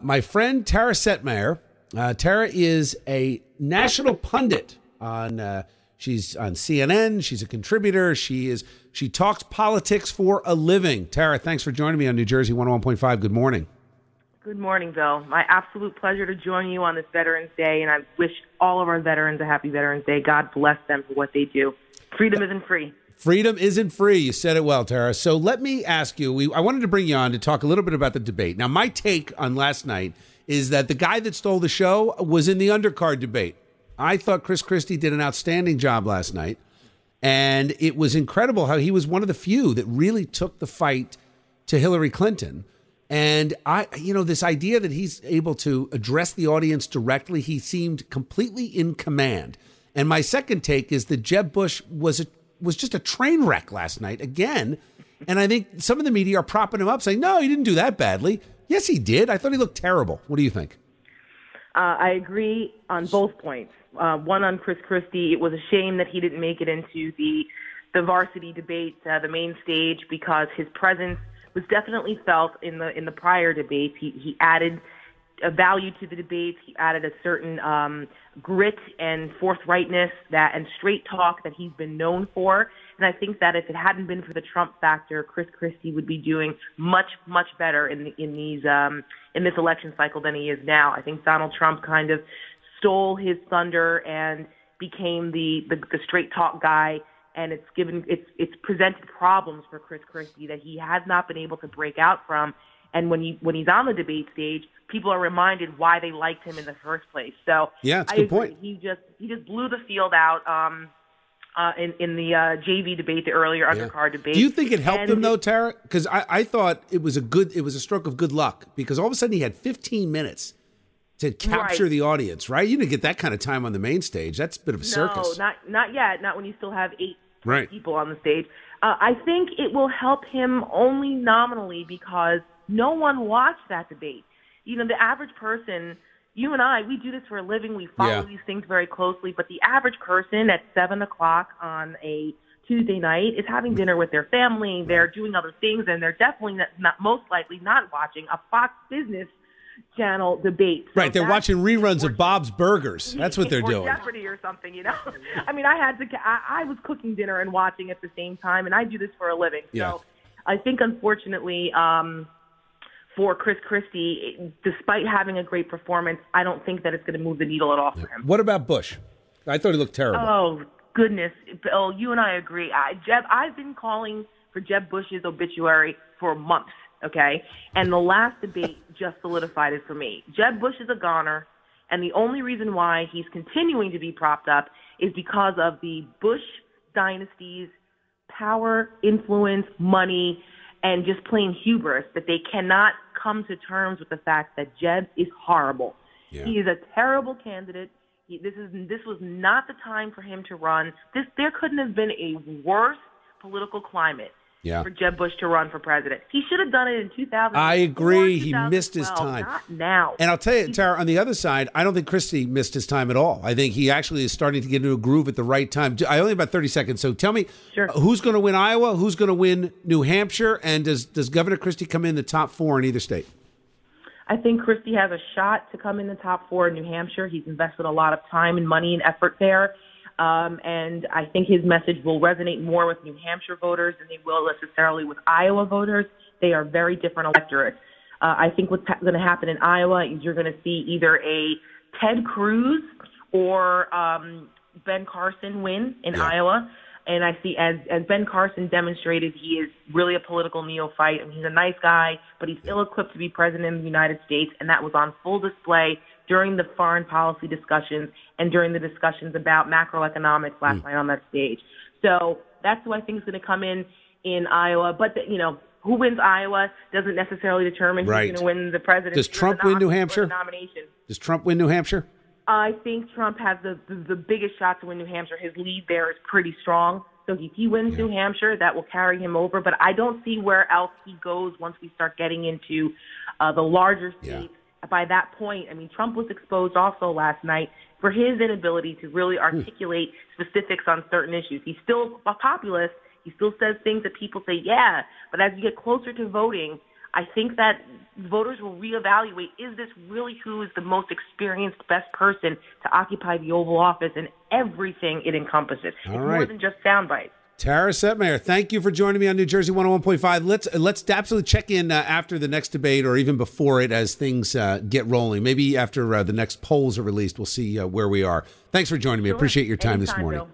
My friend Tara Setmayer. Uh, Tara is a national pundit on. Uh, she's on CNN. She's a contributor. She is. She talks politics for a living. Tara, thanks for joining me on New Jersey 101.5. Good morning. Good morning, Bill. My absolute pleasure to join you on this Veterans Day, and I wish all of our veterans a happy Veterans Day. God bless them for what they do. Freedom isn't free. Freedom isn't free. You said it well, Tara. So let me ask you. We, I wanted to bring you on to talk a little bit about the debate. Now, my take on last night is that the guy that stole the show was in the undercard debate. I thought Chris Christie did an outstanding job last night, and it was incredible how he was one of the few that really took the fight to Hillary Clinton. And I, you know, this idea that he's able to address the audience directly, he seemed completely in command. And my second take is that Jeb Bush was a, was just a train wreck last night again. And I think some of the media are propping him up, saying, "No, he didn't do that badly." Yes, he did. I thought he looked terrible. What do you think? Uh, I agree on both points. Uh, one on Chris Christie. It was a shame that he didn't make it into the the varsity debate, uh, the main stage, because his presence was definitely felt in the in the prior debates. He he added a value to the debates. He added a certain um, grit and forthrightness that and straight talk that he's been known for. And I think that if it hadn't been for the Trump factor, Chris Christie would be doing much much better in the, in these um, in this election cycle than he is now. I think Donald Trump kind of stole his thunder and became the the, the straight talk guy and it's given it's it's presented problems for Chris Christie that he has not been able to break out from. And when he when he's on the debate stage, people are reminded why they liked him in the first place. So yeah, it's a good point. He just he just blew the field out. Um, uh, in in the uh, JV debate, the earlier undercard debate. Do you think it helped And him though, Tara? Because I, I thought it was a good, it was a stroke of good luck because all of a sudden he had 15 minutes to capture Right. the audience. Right? You didn't get that kind of time on the main stage. That's a bit of a circus. No, not not yet. Not when you still have eight Right. people on the stage. Uh, I think it will help him only nominally because no one watched that debate. You know, the average person, you and I, we do this for a living. We follow Yeah. these things very closely. But the average person at seven o'clock on a Tuesday night is having dinner with their family. They're doing other things, and they're definitely not, not most likely not watching a Fox Business Channel debate. So right? They're watching reruns of Bob's Burgers. That's what they're or doing. Jeopardy or something, you know. I mean, I had to. I, I was cooking dinner and watching at the same time, and I do this for a living. Yeah. I think unfortunately, um, for Chris Christie, despite having a great performance, I don't think that it's going to move the needle at all for him. What about Bush? I thought he looked terrible. Oh goodness, Bill, you and I agree. I, Jeb, I've been calling for Jeb Bush's obituary for months. Okay, and the last debate just solidified it for me. Jeb Bush is a goner, and the only reason why he's continuing to be propped up is because of the Bush dynasty's power, influence, money, and just plain hubris that they cannot come to terms with the fact that Jeb is horrible. Yeah. He is a terrible candidate. He, this is this was not the time for him to run. This there couldn't have been a worse political climate Yeah. for Jeb Bush to run for president. He should have done it in 2000. I agree. He missed his time. Not now. And I'll tell you, Tara, on the other side, I don't think Christie missed his time at all. I think he actually is starting to get into a groove at the right time. I only have about 30 seconds. So tell me Sure. Uh, who's going to win Iowa? Who's going to win New Hampshire? And does, does Governor Christie come in the top four in either state? I think Christie has a shot to come in the top four in New Hampshire. He's invested a lot of time and money and effort there. Um, and I think his message will resonate more with New Hampshire voters than they will necessarily with Iowa voters. They are very different electorates. Uh, I think what's ha- going to happen in Iowa is you're going to see either a Ted Cruz or um, Ben Carson win in Yeah. Iowa. And I see, as as Ben Carson demonstrated, he is really a political neophyte. I mean, he's a nice guy, but he's ill-equipped to be president of the United States, and that was on full display during the foreign policy discussions and during the discussions about macroeconomics last night on that stage. So that's who I think is going to come in in Iowa. But the, you know, who wins Iowa doesn't necessarily determine who's going to win the presidency. Does Trump win New Hampshire? Nomination. Does Trump win New Hampshire? I think Trump has the, the the biggest shot to win New Hampshire. His lead there is pretty strong. So if he wins New Hampshire, that will carry him over. But I don't see where else he goes once we start getting into uh, the larger Yeah. By that point, I mean Trump was exposed also last night for his inability to really hmm. articulate specifics on certain issues. He's still a populist. He still says things that people say, yeah. But as you get closer to voting, I think that voters will reevaluate is this really who is the most experienced, best person to occupy the Oval Office and everything it encompasses. All it's right. more than just sound bites. Tara Setmayer, thank you for joining me on New Jersey 101.5. Let's let's absolutely check in uh, after the next debate or even before it as things uh, get rolling. Maybe after uh, the next polls are released, we'll see uh, where we are. Thanks for joining me. Sure. Appreciate your time this morning. Bill.